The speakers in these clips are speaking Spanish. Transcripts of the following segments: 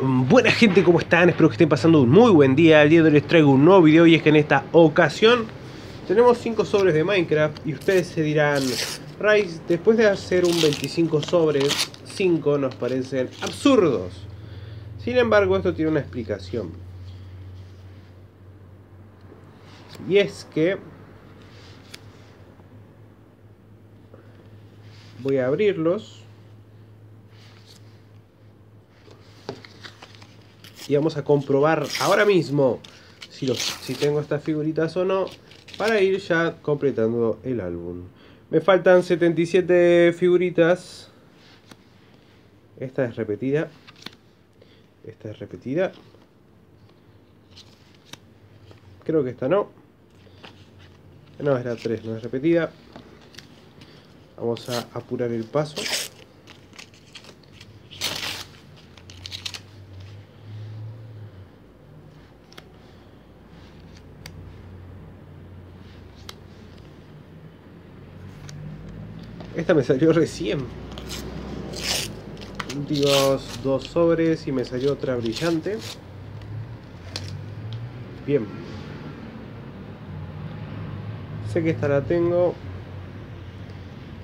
Buena gente, ¿cómo están? Espero que estén pasando un muy buen día. El día de hoy les traigo un nuevo video y es que en esta ocasión tenemos 5 sobres de Minecraft y ustedes se dirán, Rice, después de hacer un 25 sobres, 5 nos parecen absurdos. Sin embargo, esto tiene una explicación. Y es que voy a abrirlos y vamos a comprobar ahora mismo si, tengo estas figuritas o no para ir ya completando el álbum. Me faltan 77 figuritas. Esta es repetida. Esta es repetida. Creo que esta no. No, es la 3, no es repetida. Vamos a apurar el paso. Esta me salió recién. Últimos dos sobres y me salió otra brillante. Bien. Sé que esta la tengo.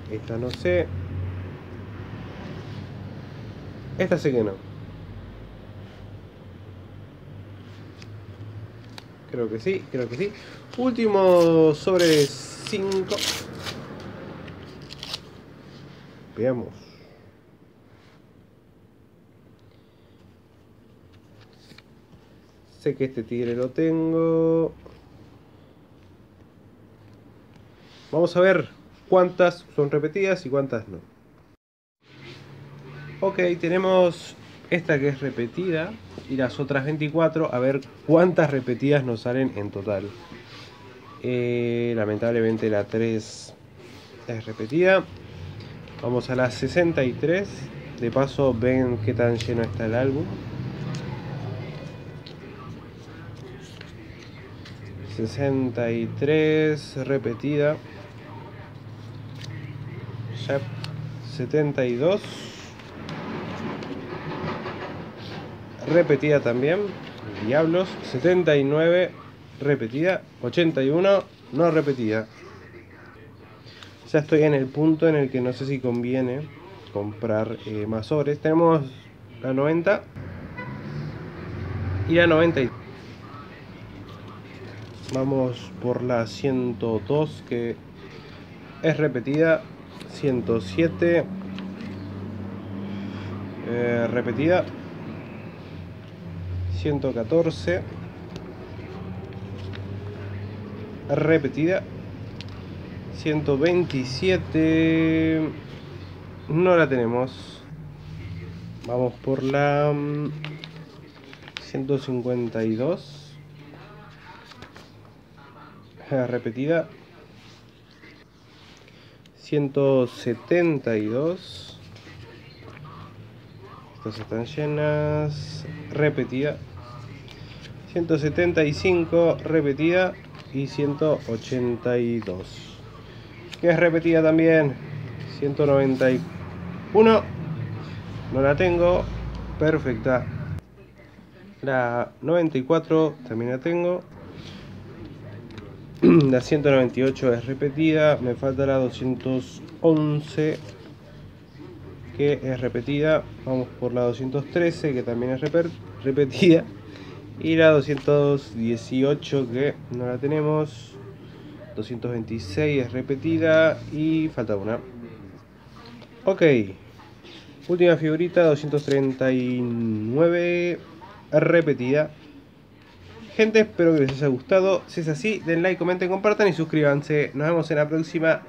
Esta no sé. Esta sé que no. Creo que sí, creo que sí. Último sobre 5. Veamos. Sé que este tigre lo tengo. Vamos a ver cuántas son repetidas y cuántas no. Ok, tenemos esta que es repetida y las otras 24. A ver cuántas repetidas nos salen en total. Eh, lamentablemente la 3 es repetida. Vamos a las 63. De paso ven qué tan lleno está el álbum. 63 repetida. 72. Repetida también. Diablos. 79. Repetida. 81. No repetida. Estoy en el punto en el que no sé si conviene comprar eh, más sobres. Tenemos la 90 y la 90. Vamos por la 102 que es repetida. 107 eh, repetida. 114 repetida 127 no la tenemos. Vamos por la 152 repetida. 172 estas están llenas. Repetida. 175 repetida. Y 182 que es repetida también 191 no la tengo perfecta. La 94 también la tengo. La 198 es repetida me falta la 211 que es repetida. Vamos por la 213 que también es repetida. Y la 218 que no la tenemos 226 es repetida y falta una. Ok. Última figurita, 239 repetida. Gente, espero que les haya gustado. Si es así, den like, comenten, compartan y suscríbanse. Nos vemos en la próxima.